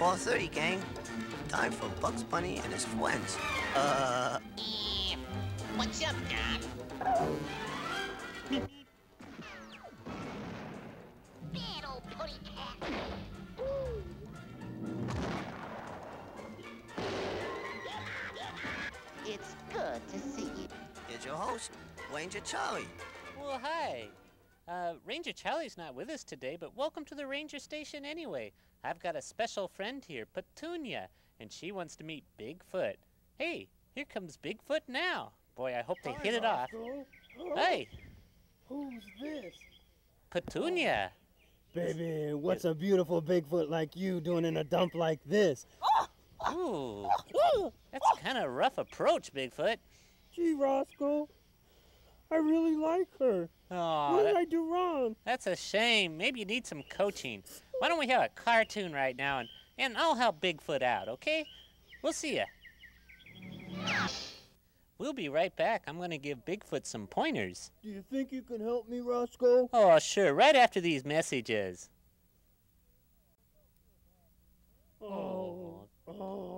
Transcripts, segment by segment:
4.30, gang. Time for Bugs Bunny and his friends. Uh... What's up, Doc? Bad old putty cat. It's good to see you. Here's your host, Ranger Charlie. Well, hi. Uh, Ranger Charlie's not with us today, but welcome to the Ranger Station anyway. I've got a special friend here, Petunia, and she wants to meet Bigfoot. Hey, here comes Bigfoot now. Boy, I hope they hit it off. Hey, Who's this? Petunia. Baby, what's a beautiful Bigfoot like you doing in a dump like this? Ooh, that's kind of rough approach, Bigfoot. Gee, Rosco, I really like her. Aw, what did that- I do wrong? that's a shame. Maybe you need some coaching. Why don't we have a cartoon right now, and, and I'll help Bigfoot out, okay? We'll see ya. We'll be right back. I'm going to give Bigfoot some pointers. Do you think you can help me, Rosco? Oh, sure, right after these messages. Oh, Oh,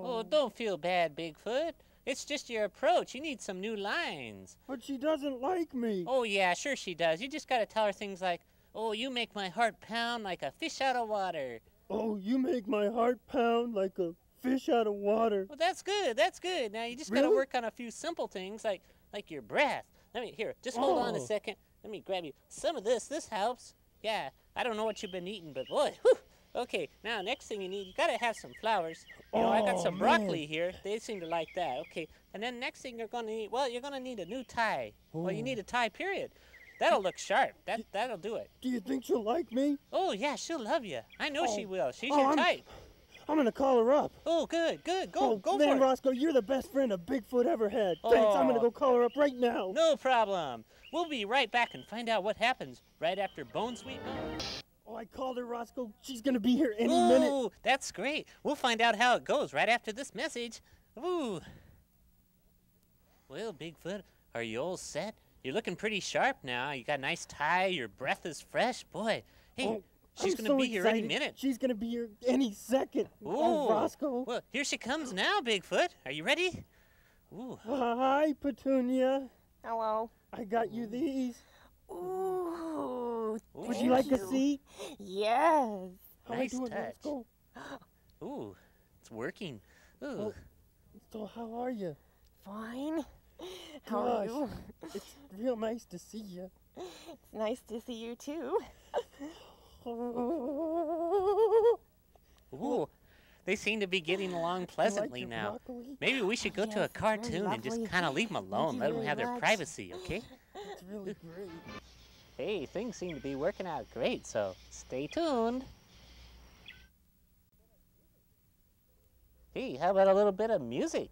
oh. don't feel bad, Bigfoot. It's just your approach. You need some new lines. But she doesn't like me. Oh, yeah, sure she does. You just got to tell her things like, Oh, you make my heart pound like a fish out of water. Oh, you make my heart pound like a fish out of water. Well, that's good. That's good. Now you just got to work on a few simple things like like your breath. Let me here. Just hold on a Oh. second. Let me grab you some of this. This helps. Yeah. I don't know what you've been eating, but boy, whew. Okay. Now next thing you need, you got to have some flowers. You know, I got Oh, some man. broccoli here. They seem to like that. Okay. And then next thing you're gonna need, well, you're gonna need a new tie. Well, you need a oh. tie. Period. That'll look sharp. That that'll do it. Do you think she'll like me? Oh yeah, she'll love you. I know she Oh. will. She's Oh, your I'm- type. I'm gonna call her up. Oh, good, good. Go, oh, go man, for it. Rosco, you're the best friend a Bigfoot ever had. Thanks, I'm gonna Oh. go call her up right now. No problem. We'll be right back and find out what happens right after Bone Sweet Bone. I called her, Rosco. She's gonna be here any minute. Ooh, that's great. We'll find out how it goes right after this message. Ooh. Well, Bigfoot, are you all set? You're looking pretty sharp now. You got a nice tie. Your breath is fresh. Boy, hey, Oh, she's I'm gonna so be here any minute. She's gonna be here any second. Uh, Ooh. Oh, Rosco. Well, here she comes now, Bigfoot. Are you ready? Ooh. Hi, Petunia. Hello. I got you these. Ooh. Ooh. Would you like a you. seat? Yes. How Nice I doing, touch. Rosco? Ooh. It's working. Ooh. Oh. So how are you? Fine. How are you? It's real nice to see you. It's nice to see you too. Ooh. They seem to be getting along pleasantly your now. broccoli? Maybe we should go to a cartoon and just kind of leave them alone, let them very have their privacy, okay? It's really great. Hey, things seem to be working out great, so stay tuned. Hey, how about a little bit of music?